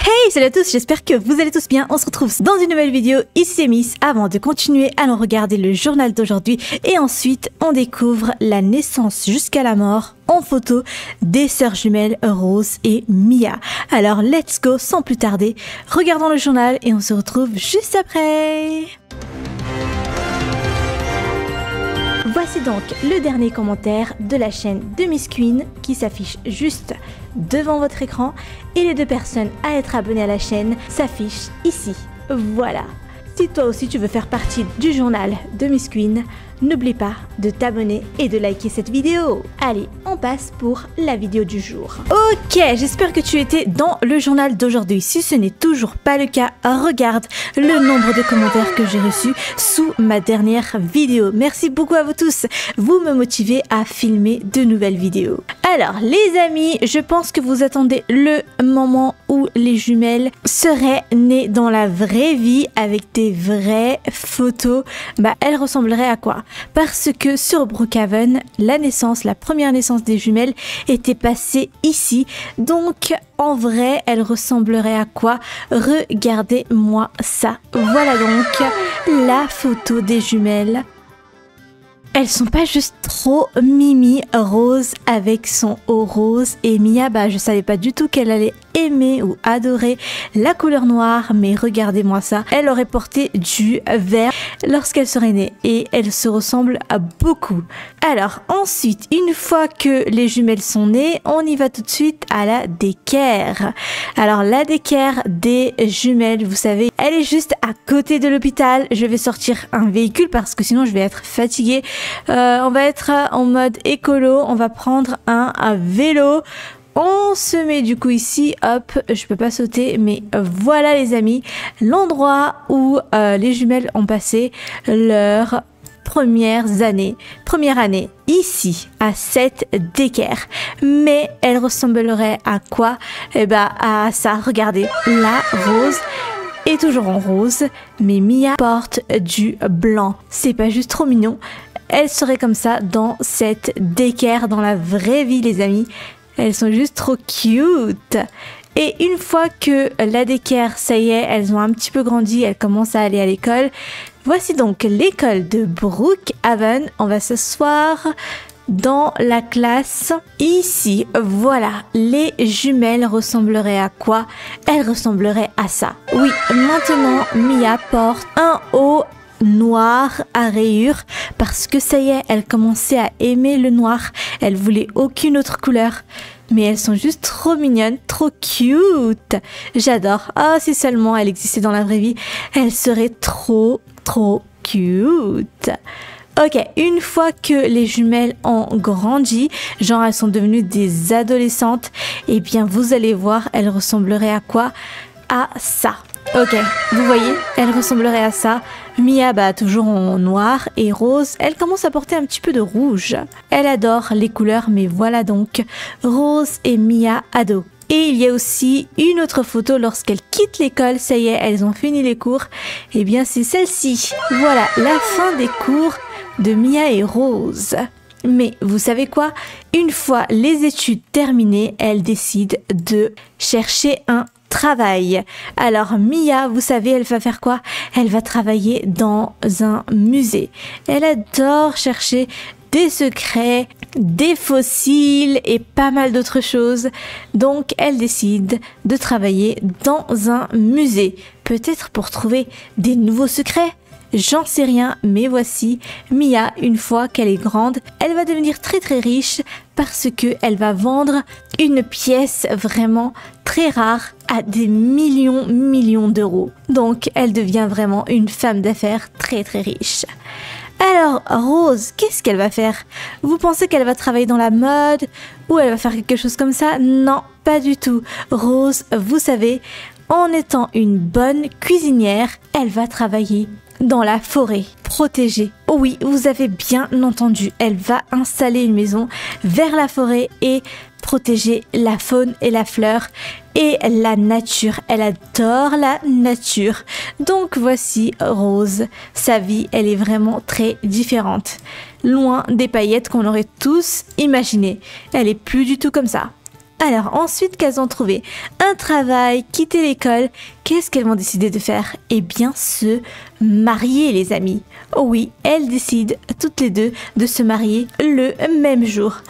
Hey, salut à tous, j'espère que vous allez tous bien. On se retrouve dans une nouvelle vidéo, ici Miss. Avant de continuer, allons regarder le journal d'aujourd'hui et ensuite on découvre la naissance jusqu'à la mort en photo des sœurs jumelles Rose et Mia. Alors let's go sans plus tarder, regardons le journal et on se retrouve juste après. Voici donc le dernier commentaire de la chaîne de Miss Queen qui s'affiche juste devant votre écran et les deux personnes à être abonnées à la chaîne s'affichent ici. Voilà. Si toi aussi tu veux faire partie du journal de Miss Queen, n'oublie pas de t'abonner et de liker cette vidéo. Allez, on passe pour la vidéo du jour. Ok, j'espère que tu étais dans le journal d'aujourd'hui. Si ce n'est toujours pas le cas, regarde le nombre de commentaires que j'ai reçus sous ma dernière vidéo. Merci beaucoup à vous tous. Vous me motivez à filmer de nouvelles vidéos. Alors, les amis, je pense que vous attendez le moment où les jumelles seraient nées dans la vraie vie avec des vraies photos. Bah, elles ressembleraient à quoi? Parce que sur Brookhaven, la naissance, la première naissance des jumelles était passée ici. Donc, en vrai, elles ressembleraient à quoi? Regardez-moi ça. Voilà donc la photo des jumelles elles sont pas juste trop Mimi Rose avec son haut rose et Mia, bah je savais pas du tout qu'elle allait aimer ou adorer la couleur noire, mais regardez-moi ça, elle aurait porté du vert lorsqu'elle serait née et elle se ressemble à beaucoup. Alors ensuite, une fois que les jumelles sont nées, on y va tout de suite à la décaire. Alors la décaire des jumelles, vous savez, elle est juste à côté de l'hôpital. Je vais sortir un véhicule parce que sinon je vais être fatiguée. Euh, on va être en mode écolo, on va prendre un, vélo. On se met du coup ici, hop, je peux pas sauter, mais voilà les amis, l'endroit où euh, les jumelles ont passé leurs premières années, première année ici à cette d'équerre. Mais elle ressemblerait à quoi? Eh ben à ça, regardez, la rose est toujours en rose, mais Mia porte du blanc. C'est pas juste trop mignon elles seraient comme ça dans cette décaire dans la vraie vie les amis. Elles sont juste trop cute. Et une fois que la décaire, ça y est, elles ont un petit peu grandi, elles commencent à aller à l'école. Voici donc l'école de Brookhaven. On va s'asseoir dans la classe. Ici, voilà, les jumelles ressembleraient à quoi? Elles ressembleraient à ça. Oui, maintenant, Mia porte un haut noir à rayures parce que ça y est, elle commençait à aimer le noir. Elle voulait aucune autre couleur. Mais elles sont juste trop mignonnes, trop cute. J'adore. Ah, si seulement elle existait dans la vraie vie, elle serait trop, trop cute. Ok, une fois que les jumelles ont grandi, genre elles sont devenues des adolescentes, eh bien vous allez voir, elles ressembleraient à quoi? À ça. Ok, vous voyez, elle ressemblerait à ça. Mia, bah, toujours en noir et rose, elle commence à porter un petit peu de rouge. Elle adore les couleurs, mais voilà donc Rose et Mia ado. Et il y a aussi une autre photo lorsqu'elles quittent l'école, ça y est, elles ont fini les cours. Et eh bien, c'est celle-ci. Voilà, la fin des cours de Mia et Rose. Mais vous savez quoi? Une fois les études terminées, elle décide de chercher un travail. Alors Mia, vous savez, elle va faire quoi? Elle va travailler dans un musée. Elle adore chercher des secrets, des fossiles et pas mal d'autres choses. Donc elle décide de travailler dans un musée. Peut-être pour trouver des nouveaux secrets? J'en sais rien, mais voici Mia, une fois qu'elle est grande, elle va devenir très très riche parce que elle va vendre une pièce vraiment très rare des millions millions d'euros. Donc elle devient vraiment une femme d'affaires très très riche. Alors, Rose, qu'est-ce qu'elle va faire? Vous pensez qu'elle va travailler dans la mode ou elle va faire quelque chose comme ça? Non, pas du tout. Rose, vous savez, en étant une bonne cuisinière, elle va travailler dans la forêt protégée. Oh oui, vous avez bien entendu, elle va installer une maison vers la forêt et protéger la faune et la fleur et la nature. Elle adore la nature. Donc voici Rose. Sa vie, elle est vraiment très différente. Loin des paillettes qu'on aurait tous imaginées. Elle est plus du tout comme ça. Alors ensuite qu'elles ont trouvé un travail, quitté l'école, qu'est-ce qu'elles vont décider de faire? Eh bien se marier les amis. Oh oui, elles décident toutes les deux de se marier le même jour.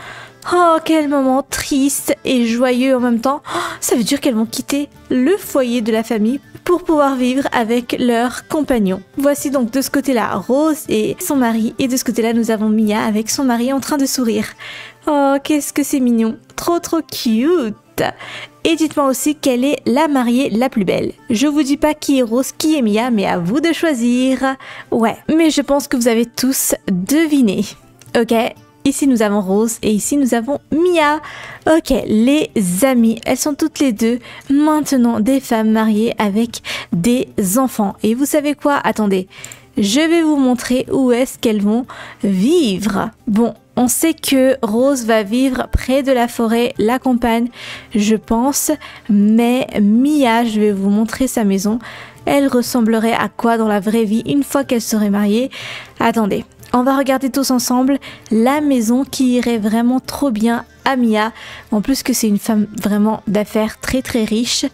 Oh, quel moment triste et joyeux en même temps. Oh, ça veut dire qu'elles vont quitter le foyer de la famille pour pouvoir vivre avec leurs compagnons. Voici donc de ce côté-là Rose et son mari et de ce côté-là nous avons Mia avec son mari en train de sourire. Oh, qu'est-ce que c'est mignon. Trop trop cute. Et dites-moi aussi quelle est la mariée la plus belle. Je vous dis pas qui est Rose, qui est Mia, mais à vous de choisir. Ouais, mais je pense que vous avez tous deviné. Ok, Ici nous avons Rose et ici nous avons Mia. Ok, les amis, elles sont toutes les deux maintenant des femmes mariées avec des enfants. Et vous savez quoi? Attendez, je vais vous montrer où est-ce qu'elles vont vivre. Bon, on sait que Rose va vivre près de la forêt, la campagne, je pense. Mais Mia, je vais vous montrer sa maison. Elle ressemblerait à quoi dans la vraie vie une fois qu'elle serait mariée? Attendez, on va regarder tous ensemble la maison qui irait vraiment trop bien à Mia. En plus que c'est une femme vraiment d'affaires très très riche.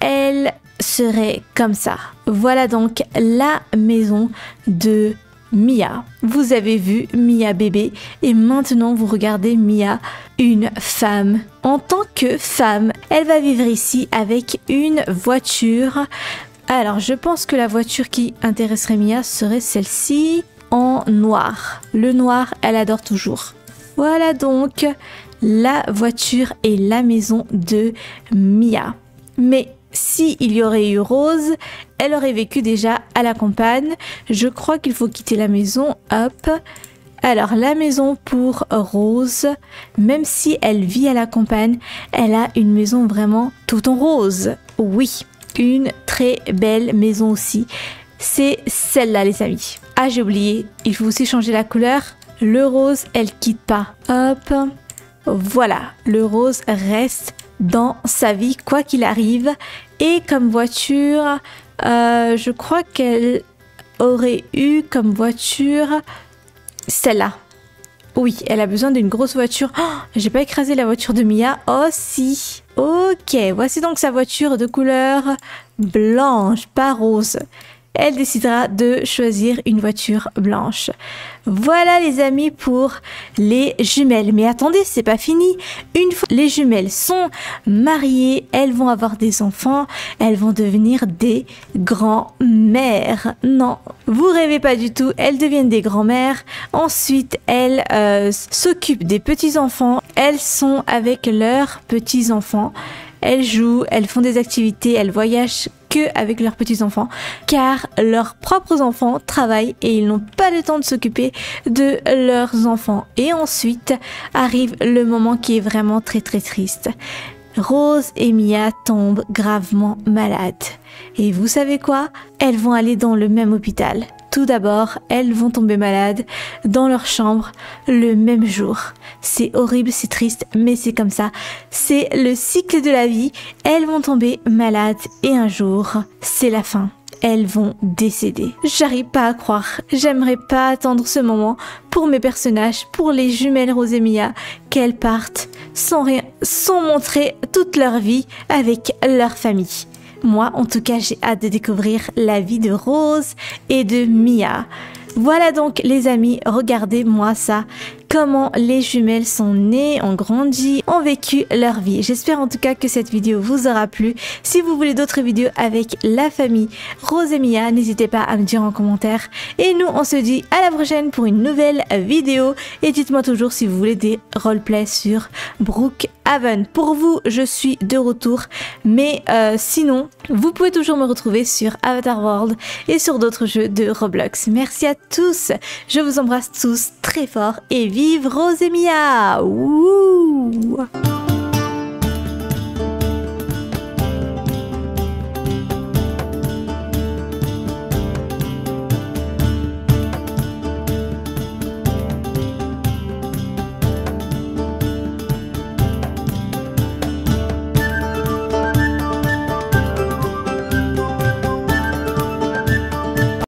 Elle serait comme ça. Voilà donc la maison de Mia. Vous avez vu Mia bébé et maintenant vous regardez Mia, une femme. En tant que femme, elle va vivre ici avec une voiture. Alors je pense que la voiture qui intéresserait Mia serait celle-ci en noir. Le noir, elle adore toujours. Voilà donc la voiture et la maison de Mia. Mais si il y aurait eu Rose, elle aurait vécu déjà à la campagne. Je crois qu'il faut quitter la maison. Hop. Alors la maison pour Rose, même si elle vit à la campagne, elle a une maison vraiment tout en rose. Oui, une très belle maison aussi. C'est celle-là les amis. Ah, j'ai oublié. Il faut aussi changer la couleur. Le rose, elle quitte pas. Hop. Voilà. Le rose reste dans sa vie, quoi qu'il arrive. Et comme voiture, euh, je crois qu'elle aurait eu comme voiture celle-là. Oui, elle a besoin d'une grosse voiture. Oh, j'ai pas écrasé la voiture de Mia. Oh si. Ok, voici donc sa voiture de couleur blanche, pas rose elle décidera de choisir une voiture blanche. Voilà les amis pour les jumelles. Mais attendez, c'est pas fini. Une fois les jumelles sont mariées, elles vont avoir des enfants, elles vont devenir des grands-mères. Non, vous rêvez pas du tout, elles deviennent des grands-mères. Ensuite, elles euh, s'occupent des petits-enfants. Elles sont avec leurs petits-enfants. Elles jouent, elles font des activités, elles voyagent que avec leurs petits-enfants, car leurs propres enfants travaillent et ils n'ont pas le temps de s'occuper de leurs enfants. Et ensuite arrive le moment qui est vraiment très très triste. Rose et Mia tombent gravement malades. Et vous savez quoi? Elles vont aller dans le même hôpital. Tout d'abord, elles vont tomber malades dans leur chambre le même jour. C'est horrible, c'est triste, mais c'est comme ça. C'est le cycle de la vie. Elles vont tomber malades et un jour, c'est la fin. Elles vont décéder. J'arrive pas à croire. J'aimerais pas attendre ce moment pour mes personnages, pour les jumelles Rose qu'elles partent sans rien, sans montrer toute leur vie avec leur famille. Moi, en tout cas, j'ai hâte de découvrir la vie de Rose et de Mia. Voilà donc les amis, regardez-moi ça comment les jumelles sont nées, ont grandi, ont vécu leur vie. J'espère en tout cas que cette vidéo vous aura plu. Si vous voulez d'autres vidéos avec la famille Rose et Mia, n'hésitez pas à me dire en commentaire. Et nous, on se dit à la prochaine pour une nouvelle vidéo. Et dites-moi toujours si vous voulez des roleplays sur Brookhaven. Pour vous, je suis de retour. Mais euh, sinon, vous pouvez toujours me retrouver sur Avatar World et sur d'autres jeux de Roblox. Merci à tous. Je vous embrasse tous très fort et vive Rosemia. Ouh